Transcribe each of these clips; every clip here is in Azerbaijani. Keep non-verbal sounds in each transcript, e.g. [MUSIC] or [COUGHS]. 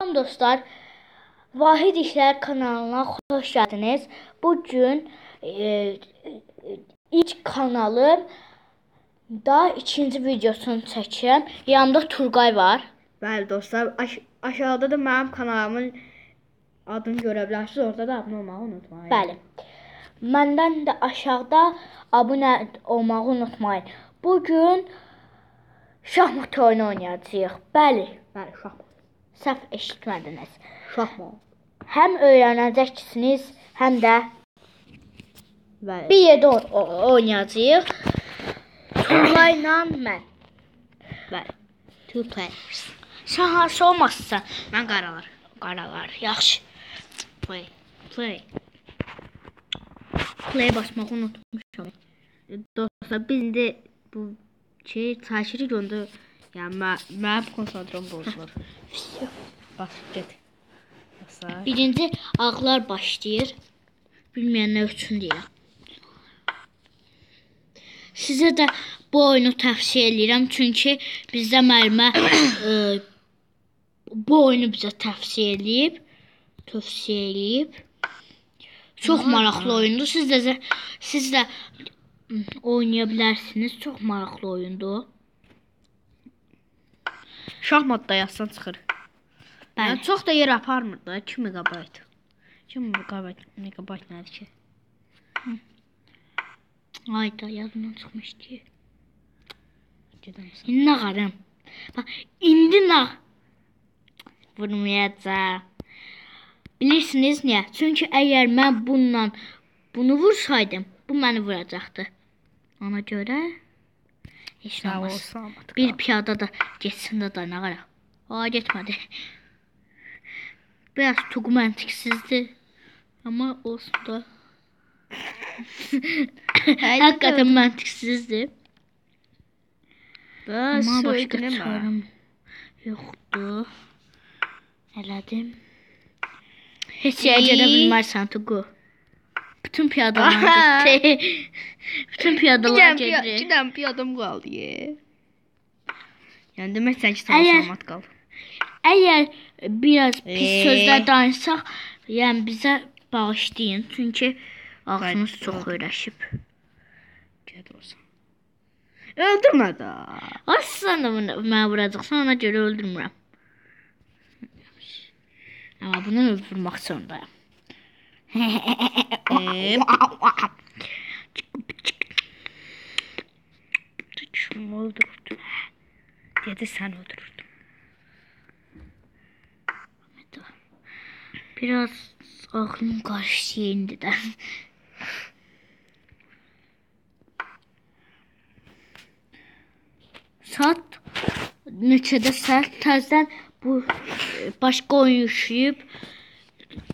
Salam dostlar. Vahid İşlər kanalına xoş gəldiniz. Bu gün e, ilk kanalım da ikinci videosunu çəkirəm. Yanımda Turqay var. Bəli dostlar, aş aşağıda da mənim kanalımın adını görə bilərsiniz. Orada da abunə olmağı unutmayın. Bəli. Məndən də aşağıda abunə olmağı unutmayın. Bu gün şahmat oyunu oynayacağıq. Bəli, Bəli, şahmat. Səhv eşitmədiniz. Şahmat. Həm öyrənəcəksiniz, həm də Bəli. bir yerdə oynayacağıq. Turqayla mən. Bəli. Two players. Sən harsı olmazsan, Mən qaralar. qaralar. Yaxşı. Play. Play. Play basmağı unutmuşam. Dostlar, biz indi bu şey çəkirik onda yəni mə- mənim konsentram bozulur. [LAUGHS] Bas, get. Dostlar. Birinci ağlar başlayır. Bilməyənlər üçün deyirəm. Sizə də bu oyunu tövsiyə edirəm çünki bizdə müəllimə [COUGHS] e, bu oyunu bizə tövsiyə eləyib. Tövsiyə eləyib. Çox maraqlı oyundur. Siz də siz də oynaya bilərsiniz. Çox maraqlı oyundur. Şahmatda yazsan çıxır. Bəli. Yəni çox da yer aparmır da 2 megabayt. 2 megabayt, megabayt nədir ki? Ayda yadımdan çıxmışdı. Gedəmsən. İndi nağarım. Bax, indi nağ. Vurmayacağam. Bilirsiniz niyə? Çünki əgər mən bununla bunu vursaydım, bu məni vuracaqdı. Ona görə heç nə Sağ ol, olmaz. salamat. Bir piyada da getsin də dayanağara. Aa getmədi. Biraz tuğ məntiqsizdir. Amma olsun da. Həqiqətən məntiqsizdir. Amma başqa çarəm yoxdur. Elədim. Heç yerə gedə bilmərsən Tuğu. Bütün piyadalar getdi. [LAUGHS] Bütün piyadalar. Cidden bir adam qaldı ye. Yəni demək sən ki, Əgər- salamat qal. Əgər biraz pis Eee. sözlər danışsaq, yəni bizə bağışlayın, çünki ağzımız çox öyrəşib. Ged olsan. Öldürmə də. Aslan da bunu- mənə vuracaqsan, ona görə öldürmürəm. Amma bunu öldürmək zorundayam. Şunu öldürürdüm. Dedi sən öldürürdün. Biraz ağlım qarışdı indi də. Saat neçədə saat təzədən bu e, başqa oyun yükləyib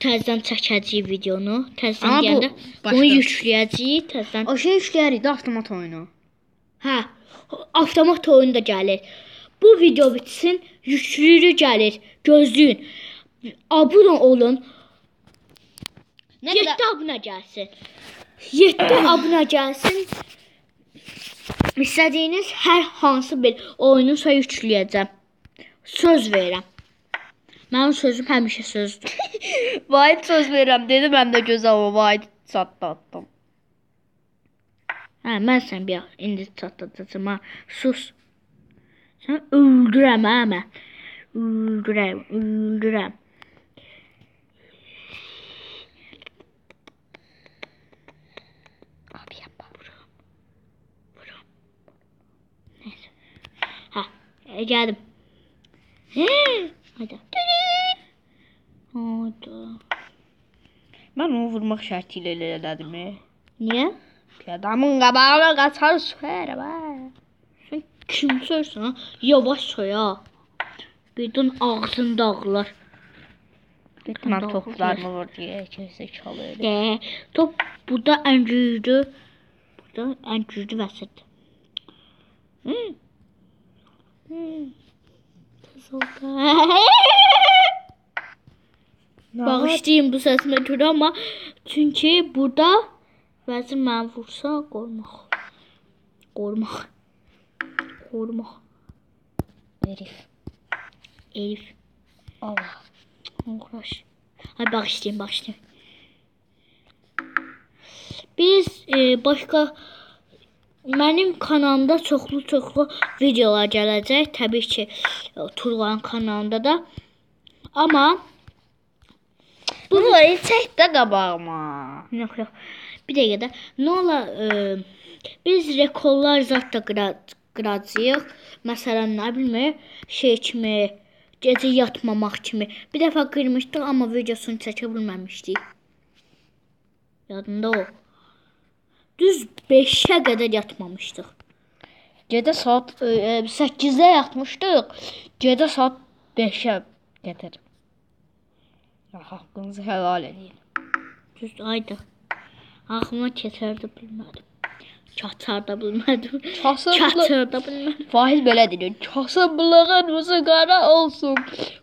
təzədən çəkəcəyik videonu. Bu gələndə bunu yükləyəcəyik təzədən. O şey işləyərik də avtomat oyunu. Hə, avtomat oyun da gəlir. Bu video bitsin, yüklüyü gəlir. Gözləyin. Abunə olun. Nə 7 qədər abunə gəlsin. 7 abunə gəlsin. İstədiyiniz hər hansı bir oyunu yükləyəcəm. Söz verirəm. Mənim sözüm həmişə sözdür. Vahid söz verirəm dedi, mən də gözəl o Vahid çatlatdım. Hə, mən sən bir indi çatdacağam. ha. Sus. Sən öldürəm hə mən. Öldürəm, öldürəm. Ha, e, geldim. Hadi. Oldu. Ben onu vurmak şartıyla ilerledim. Niye? Bir adamın kabağına kaçar soyar be. Sen kim soyarsan ha? Yavaş soya. Birden ağzın dağılır. Birden toplarımı vur diye kimse çalıyor. De, top burada en cüzdü. Burada en cüzdü vəsit. Hmm. Hmm. Kızıldı. [LAUGHS] oldu. Bağışlayın bu səsimə görə amma çünki burada vəzir məni vursa qorumaq. Qorumaq. Qorumaq. Herif. Elif. Allah. Uğraş. Ay bağışlayın, bağışlayın. Biz e, başqa mənim kanalımda çoxlu-çoxlu videolar gələcək. Təbii ki, Turğanın kanalında da. Amma Bunları çək də qabağıma. yox, yox. Bir dəqiqə də nə ola e, biz rekollar zət də qıra- qıracağıq. Məsələn, nə bilmir, şey kimi gecə yatmamaq kimi. Bir dəfə qırmışdıq, amma videosunu çəkə bilməmişdik. Yadında o. Düz 5-ə qədər yatmamışdıq. Gecə saat 8-də yatmışdıq. Gecə saat 5-ə gətir. Haqqınızı helal edin. Düz ayda. Ağlıma keçərdə bilmədim. Çatar da bilmədim. Çatır da bilmədim. Faiz belə deyir. Kasıblığın uzu qara olsun.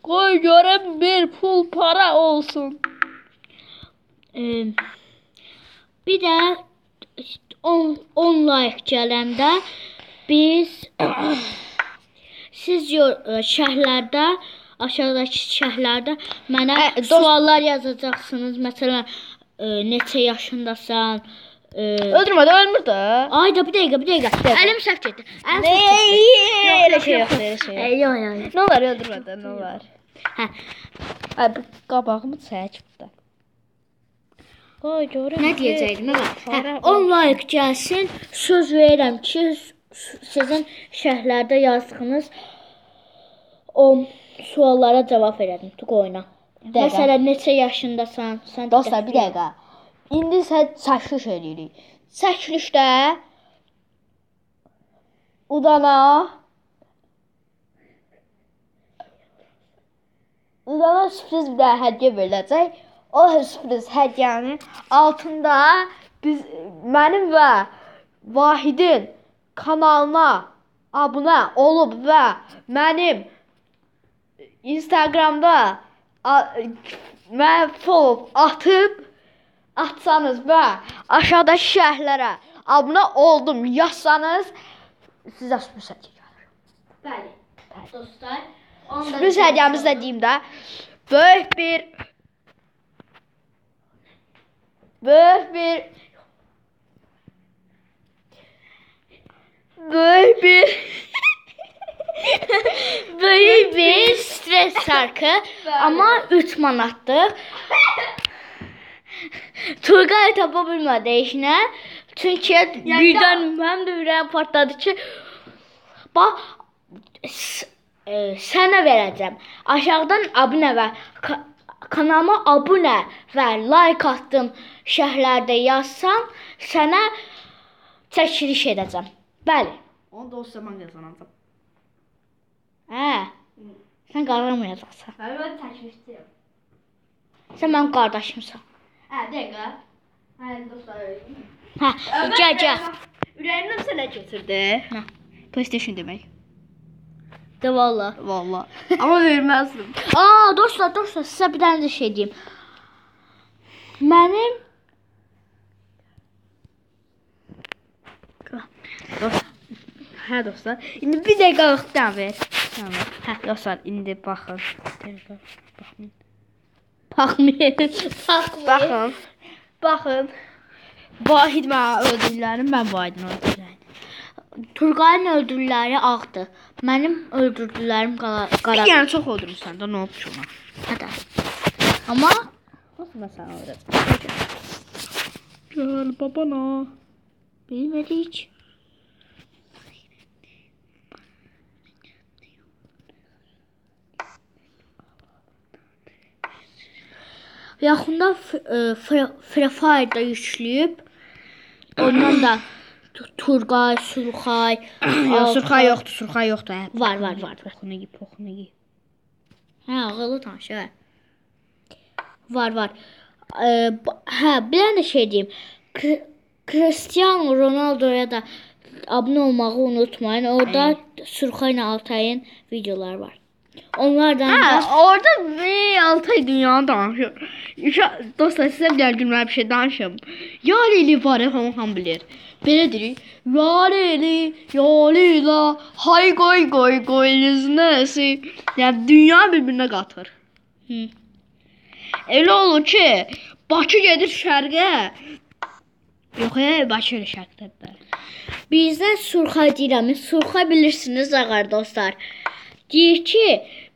Qoy görüm bir pul para olsun. Ee, bir də 10 10 like gələndə biz [CLEARS THROAT] siz ə, şərhlərdə aşağıdakı şərhlərdə mənə Ə, dost- suallar yazacaqsınız. Məsələn, ə, neçə yaşındasan? Ə, Öldürmə də ölmür də. Ayda bir dəqiqə, bir dəqiqə. Əlim səhv getdi. Əlim səhv getdi. Elə şey yox, elə şey yox. Yox. Nə olar öldürmə də, nə olar. Hə, Abi qabağımı çək burada. Qoy görüm. Nə ki, deyəcəkdim? Hə, para hə, 10 like gəlsin. Söz verirəm ki, sizin şərhlərdə yazdığınız o suallara cavab verədim. Tuq oyna. dəqiqə. Məsələn, neçə yaşındasan? Sən Dostlar bir dəqiqə. İndi sən çəkiliş eləyirik. Çəkilişdə udana Udana sürpriz bir də hədiyyə veriləcək. O sürpriz hədiyyənin altında biz mənim və Vahidin kanalına abunə olub və mənim Instagramda a- mən follow atıb atsanız və aşağıdakı şərhlərə abunə oldum yazsanız sizə sürpriz hədiyyə gəlir. Bəli. Dostlar, Sürpriz hədiyyəmiz də deyim də böyük bir böyük bir böyük bir böyük bir stres şarkı, amma 3 manatdır. Turqay tapa bilmədi heç nə. Çünki birdən mənim də ürəyim partladı ki, bax s- e, sənə verəcəm. Aşağıdan abunə və ka kanalıma abunə və like atdım şərhlərdə yazsan, sənə çəkiliş edəcəm. Bəli. Onu da o zaman qazanacam. Hə. Sən qazanmayacaqsan. Hə, mən çəkilişdəyəm. Sən mənim qardaşımsan. Hə, dəqiqə. Hə, dostlar. Hə, gəl, gəl. Ürəyimdən sənə keçirdi. Nə? PlayStation demək. De valla. Valla. [LAUGHS] Amma verməzdim. Aa, dostlar, dostlar, sizə bir dənə də şey deyim. Mənim Hə dostlar. İndi bir dəqiqə vaxtdan ver. Tamam. Hə dostlar, indi baxın. Baxın. baxmayın. Baxın. Baxın. Vahid mənə öldürürlər, mən Vahidin öldürürlər. Turqayın öldürüləri ağdır. Mənim öldürdülərim qara. Bir yəni çox öldürmüsən də, nə olub ki ona? Hədə. Amma Nasıl mən səni öldürürəm? Gəl babana. bilmirik. Yaxında e, Free Fire-da yükləyib. Ondan da Tu- Turqay, Surxay, [COUGHS] Yox, Surxay yoxdur, Surxay yoxdur. Hə. Var, var, var. Poxunu gi, poxunu gi. Hə, ağıllı tanış, hə. Var, var. Ee, b- hə, bir dənə də şey deyim. Cristiano Ronaldo'ya da abunə olmağı unutmayın. Orada Surxay ilə Altayın videoları var. Onlardan Hə, da orada bir Altay dünyanı danışır. Dostlar sizə bir gülməli bir şey danışım. Ya Leyli var, hamı ham bilir. Belə deyirik. Ya Leyli, ya Leyla, hay qoy qoy qoy iznəsi. Yəni dünya bir-birinə qatır. Hı. Elə olur ki, Bakı gedir şərqə. Yox, e, Bakı şərqdədir. Bizdə Surxa deyirəm. Surxa bilirsiniz ağar dostlar. Deyir ki,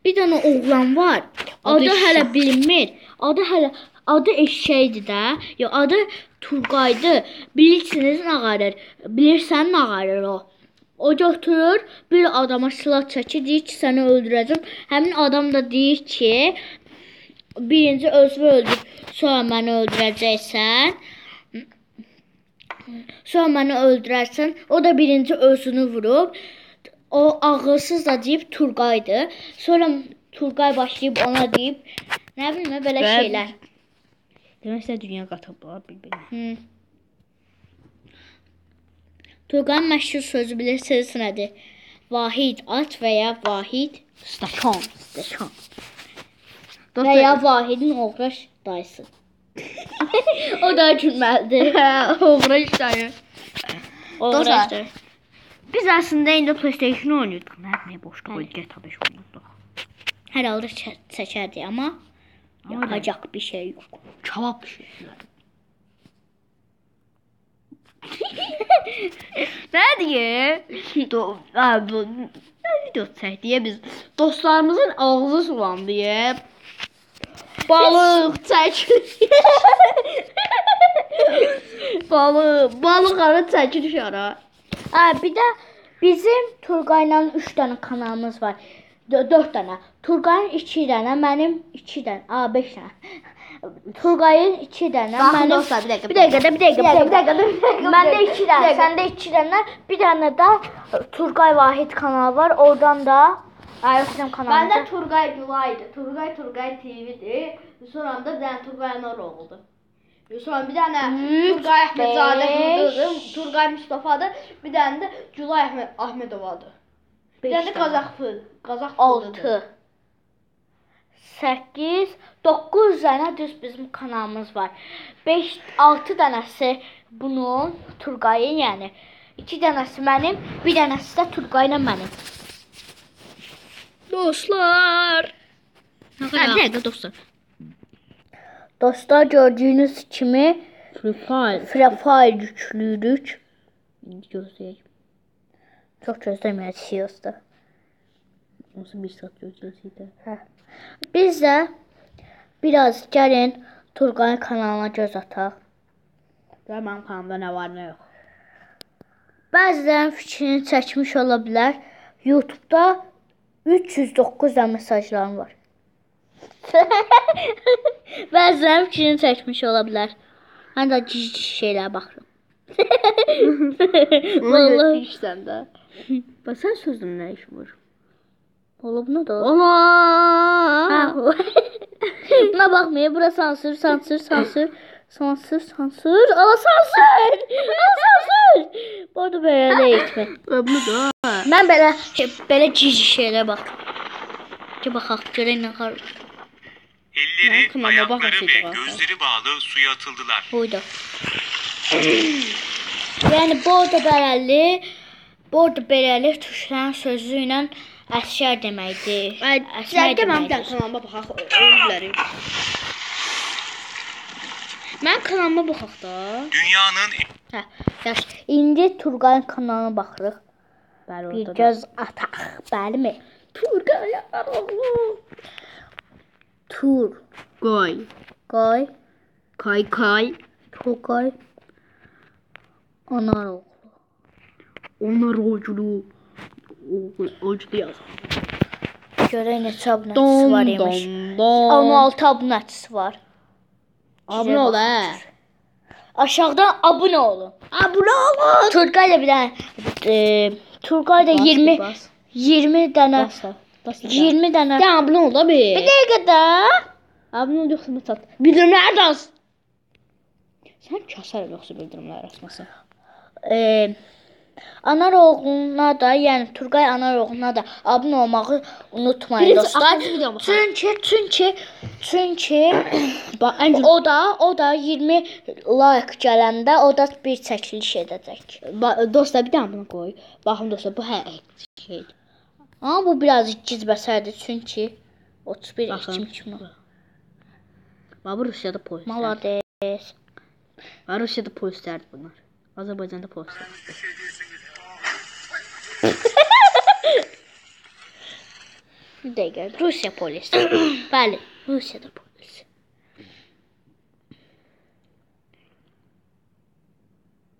bir dənə oğlan var. Adı hələ bilinmir. Adı hələ adı eşşəkdir də. Yox, adı Turqaydı. Bilirsiniz nə ağarır? Bilirsən nə ağarır o? O götürür, bir adama silah çəkir, deyir ki, səni öldürəcəm. Həmin adam da deyir ki, birinci özünü öldür, sonra məni öldürəcəksən. Sonra məni öldürərsən. O da birinci özünü vurub. O ağılsız da deyib Turqaydı. Sonra Turqay başlayıb ona deyib, nə bilim belə Və- şeylər. Demək istə dünya qatıblar bir-birinə. Turqayın məşhur sözü bilirsiniz nədir? Vahid at və ya Vahid Stəkan, stəkan. və ya Vahidin oğraş dayısı. [LAUGHS] o da gülməlidir. Oğra işləri. Oğraşdır. Biz əslində indi PlayStation oynayırdıq. Nə nə başqa oyun GTA 5 oynayırdıq. Hər halda çə- çəkərdik, amma Amma yapacaq bir şey yox. Kebab bişirdilər. Nə deyir? Do, ha, bu nə video çək deyə biz dostlarımızın ağzı sulandı deyə balıq çəkilir. [LAUGHS] balıq, balıq ara çəkilir ara. Ha, bir də bizim Turqayla 3 dənə kanalımız var. 4 dənə. Turqayın 2 dənə, mənim 2 dənə, a 5 dənə. Turqayın 2 dənə, Baxın mənim dostlar, bir dəqiqə. Bir dəqiqə, də, bir dəqiqə, bir dəqiqə. bir dəqiqə, bir dəqiqə. Məndə 2 Bir dənə, səndə 2 dənə, bir dənə də Turqay Vahid kanalı var. Oradan da Ayxanım kanalımız. Məndə Turqay Gülaydı. Turqay Turqay TV-dir. Sonra da dənə Turqay Noroğludur. Sonra bir dənə Turqay Əhmədzadə. Hırdıdır. Turqay Mustafadır. Bir dənə də Gülay Əhməd Əhmədovadır. Bir dənə də Qazax Fıl. Qazax Fıldır. 6 8 9 dənə düz bizim kanalımız var. 5 6 dənəsi bunun Turqayın, yəni 2 dənəsi mənim, bir dənəsi də Turqayla mənim. Dostlar. Bir dəqiqə dostlar. Dostlar gördüyünüz kimi Free Fire. Free Fire yüklüyürük. Gözləyək. Çox gözləməyəcəyik da. Nasıl bir saat gözləyək də. Hə. Biz də biraz gəlin Turqayın kanalına göz ataq. Və mənim kanalımda nə var, nə yox. Bəzən fikrini çəkmiş ola bilər. YouTube-da 309 dənə mesajlarım var. [LAUGHS] Bəzən fikrini çəkmiş ola bilər. Mən də cici şeylərə baxıram. [LAUGHS] Vallahi işsən də. Bax sən sözün nə iş var? olub nə da? Ana! Ha. [LAUGHS] Buna baxmayın. Bura sansür, sansür, sansür. Sansür, sansür. Ala sansür. Ala sansür. Bu arada belə etmə. Və bunu da. Mən belə belə cici şeylərə bax. Ki baxaq görək nə var. Elleri, ayakları ve gözleri bağlı suya atıldılar. Buydu. yəni bordo bərəli, bordo bərəli tuşlan sözü ilə əsər deməkdir. Bir dənə kanalıma baxaq, özləri. Mən kanalıma baxaq da. Dünyanın Hə, yaxşı. İndi Turqayın kanalına baxırıq. Bəli, Bir orada. göz ataq. Bəlimi? Turqay oğlu. Tur. Qoy. Qay. Kay kay. Turqay. Anar oğlu. Onlar oğlu. Oğlu yaz. Görək neçə abunəçisi Dom var dom imiş. dom. 16 abunəçisi var. Abunə ol hə. Aşağıdan abunə olun. Abunə ol. Turqay da bir dənə e, Turqay da 20 Bas. 20 dənə Bas. Bas. 20 dənə. Dən abunə ol da bir. Dəqiqə də. Abunə ol yoxsa çat. Bildirimləri də az. Sən kasar yoxsa bildirimləri asması. E, Anar oğluna da, yəni Turqay anar oğluna da abunə olmağı unutmayın Birinci dostlar. Çünki çünki çünki [COUGHS] o da o da 20 like gələndə o da bir çəkiliş edəcək. Ba- dostlar bir dənə bunu qoy. Baxın dostlar bu hə Amma bu biraz gizbəsərdir çünki 31 Baxın. Kimi. Bax bu Rusiyada polislər. Malades. Bax Rusiyada polislərdir bunlar. Azərbaycanda polislər. Bir dəqiqə. Rusiya polisi. [COUGHS] Bəli, Rusiyada polis.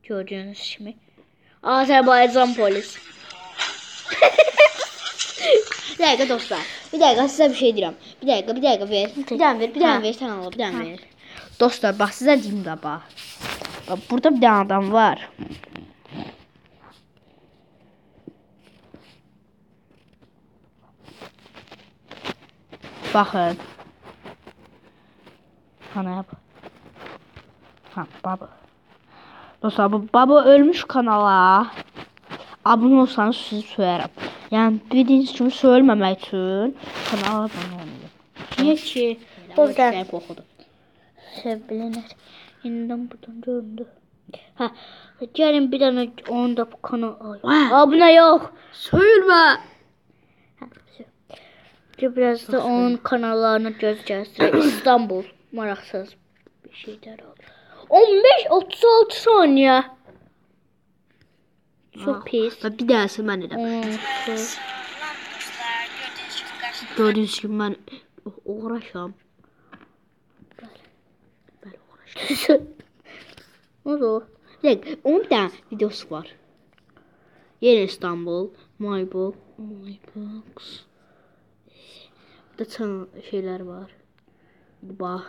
Gördüyünüz kimi Azərbaycan polis. Bir dəqiqə dostlar. Bir dəqiqə sizə bir şey deyirəm. Bir dəqiqə, bir dəqiqə ver. Bir dənə ver, bir Hə. dənə ver, sən al, bir dənə ver. Dostlar, bax sizə deyim də bax. Bax burada bir dənə adam var. Baxın. Ana yap. Ha, baba. Dostlar, bu baba ölmüş kanala abunə olsanız sizi söyərəm. Yəni bildiyiniz kimi söyülməmək üçün kanala abunə olun. Niyə ki? O Burada səhv oxudu. sevilinir. İndidən buradan göründü. Hə, gəlin bir dənə onu da bu kanal. Vay. Abunə yox. Söyülmə. Bir biraz da onun kanallarına göz gəzdirək. [COUGHS] İstanbul maraqsız bir şeylər oldu. 15 36 saniyə. Çox pis. Və bir dənəsi mən edim. 16. Gördüyünüz kimi mən uğraşam. Bəli, uğraşam. [LAUGHS] Ne oldu? Bir dəqiqə, onun bir dənə videosu var. Yeni İstanbul, My Book, My Books. Burada çan şeylər var. Bax.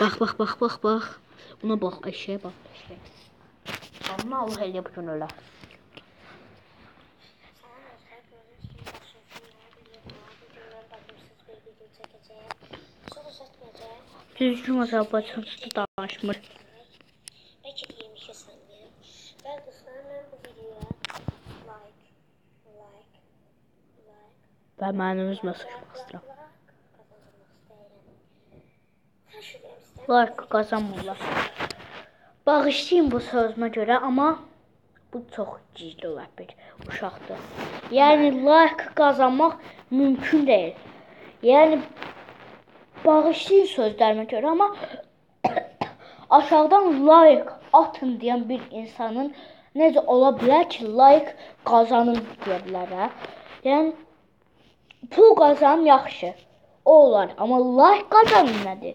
Bak bak bak bak bak. Buna bak eşeğe bak eşeğe. Amma Allah el yapın öyle. Düzgün azabacısı dağılmış. Belki değilmiş sen ya. Ben kızlarla bu videoya like, like, like. Ben mənimiz mesaj bastıraq. Like qazanmırlar. Bağışlayın bu sözümə görə, amma bu çox gizli olar bir uşaqdır. Yəni like qazanmaq mümkün deyil. Yəni bağışlayın sözlərimə görə, amma [COUGHS] aşağıdan like atın deyən bir insanın necə ola bilər ki, like qazanın deyə bilər hə? Yəni pul qazanım yaxşı. O olar, amma like qazanım nədir?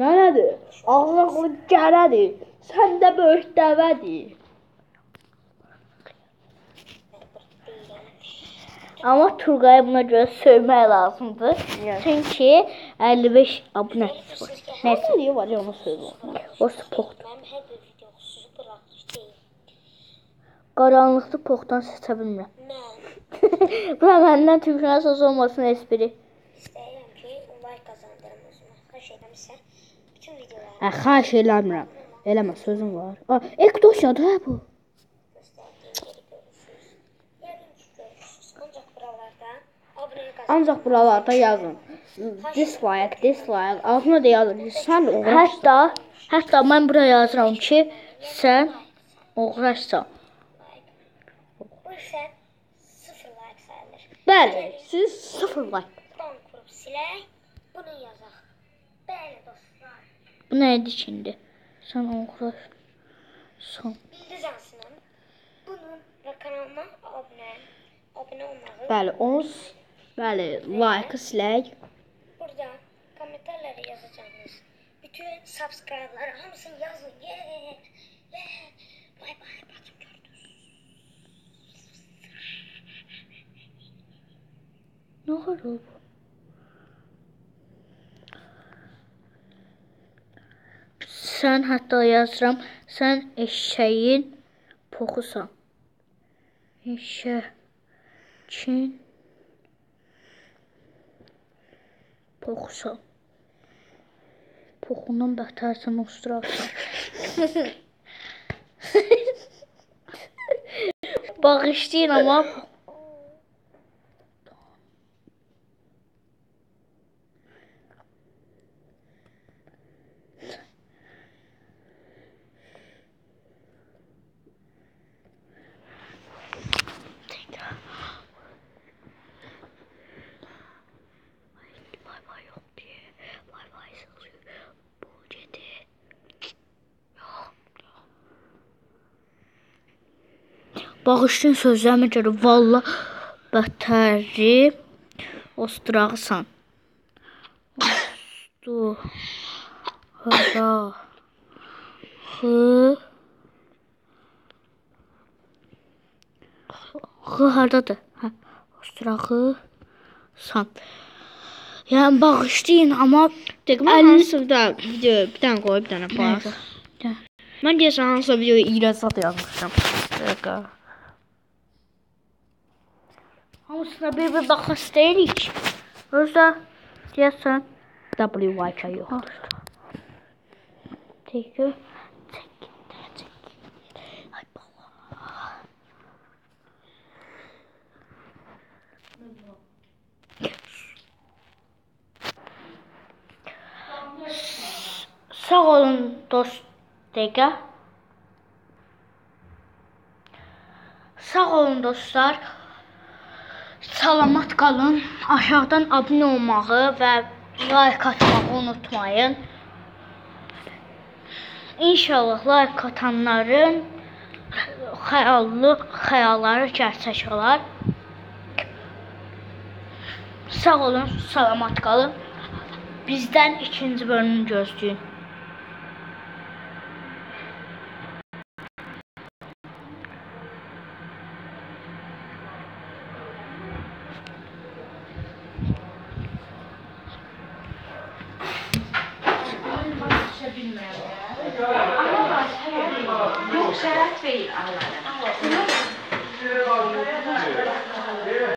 Nə nədir? Ağlın gərədir. Sən də böyük dəvədir. Amma Turqayı buna görə söymək lazımdır. Çünki 55 abunəçisi var. Nəysə, Nə var ya onu söyləyim. o bırakmıştım. Qaranlıqda poxdan seçə bilmirəm. Ben [LAUGHS] Bu məndən Türkçə söz olmasın espri. isterim ki like kazandırım özüme. Her şeyden ise bütün videoları Hə, xahiş eləmirəm. Eləmə, sözüm var. A, Ekdosyadır hə bu. Ancaq buralarda yazın. Dislike, dislike. Altına da yazın. Sən uğraş. Hətta hətta mən bura yazıram ki, sən oğraşsan. Bu ise sıfır like sayılır. Bəli, siz 0 like. Don kurup silək. Bunu yazaq. Bəli. Bu nə idi şimdi? Sən oğraşsan. Bildicansının bunun və kanalıma abunə abunə olmağı Bəli, ons. Bəli, like silək. burada komentarlara yazacağınız bütün subscribe'ları hamısını yazın. Yeah. Yeah. Bay bay. Bacım gördünüz. Nə olub? Sən hətta yazıram, sən eşəyin poxusan. Eşəkin poxusan. Poxundan bətərsən usturarsan. [LAUGHS] Bağışlayın amma Bağışlayın sözlərimə görə valla bətəri osturağısan. Ostu. Hara. Hı. Hı hardadır? Hə. Osturağı san. Yəni bağışlayın, amma Dəqiqə dənə video bir dənə qoy, bir dənə bax. Mən deyəsən hansısa videoya iyrəzat yazmışam. Dəqiqə. Hamısına bir-bir baxaq istəyirik. Özdə deyəsən WYK yox. Təki çək, çək. Ay bala. Sağ olun dost dəqiqə. Sağ olun dostlar. Salamat qalın. Aşağıdan abunə olmağı və like atmağı unutmayın. İnşallah like atanların xəyallı xəyalları gerçək olar. Sağ olun, salamat qalın. Bizdən ikinci bölümü gözləyin.